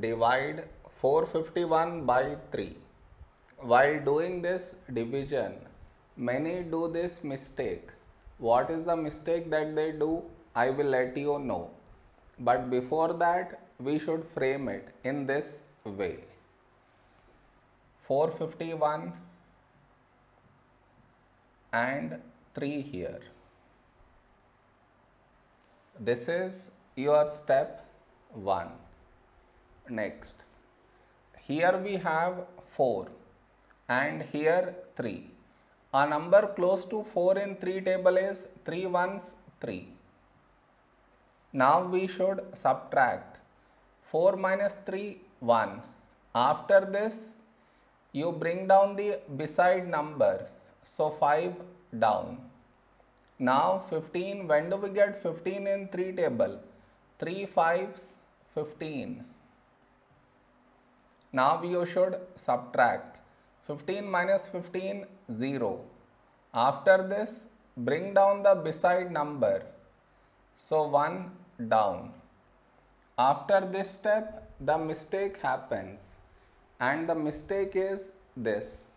divide 451 by 3. While doing this division, many do this mistake. What is the mistake that they do? I will let you know. But before that, we should frame it in this way 451 and 3 here. This is your step 1. Next, here we have 4 and here 3. A number close to 4 in 3 table is 3 ones 3. Now we should subtract 4 minus 3 1. After this you bring down the beside number so 5 down. Now 15 when do we get 15 in 3 table? 3 5s 15. Now you should subtract 15 minus 15 0. After this bring down the beside number. So 1 down. After this step the mistake happens and the mistake is this.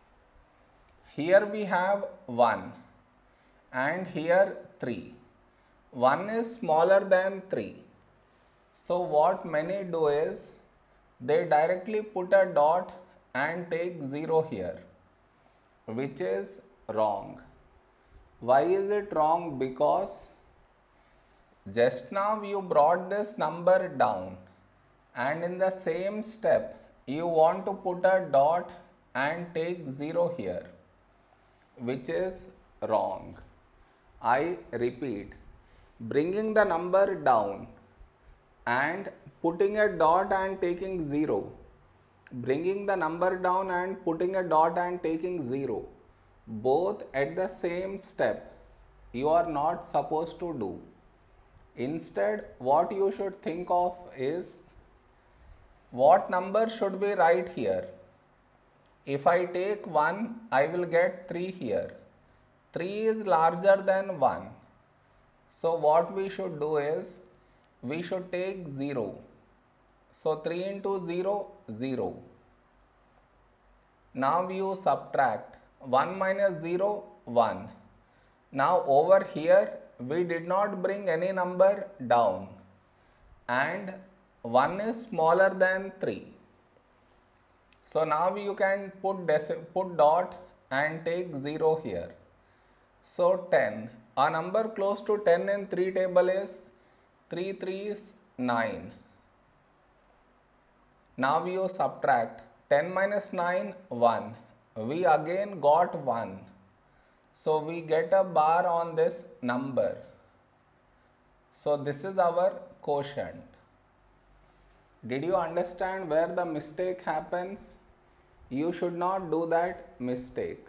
Here we have 1 and here 3. 1 is smaller than 3. So what many do is they directly put a dot and take 0 here which is wrong. Why is it wrong? Because just now you brought this number down and in the same step you want to put a dot and take 0 here which is wrong. I repeat bringing the number down and putting a dot and taking 0 bringing the number down and putting a dot and taking 0 both at the same step you are not supposed to do. Instead what you should think of is what number should we write here? If I take 1 I will get 3 here. 3 is larger than 1 so what we should do is we should take 0 so 3 into 0 0 now you subtract 1 minus 0 1 now over here we did not bring any number down. And 1 is smaller than 3 so now you can put put dot and take 0 here. So 10 a number close to 10 in 3 table is 3 3 is 9 now you subtract 10 minus 9 1 we again got 1 so we get a bar on this number. So this is our quotient. Did you understand where the mistake happens? You should not do that mistake.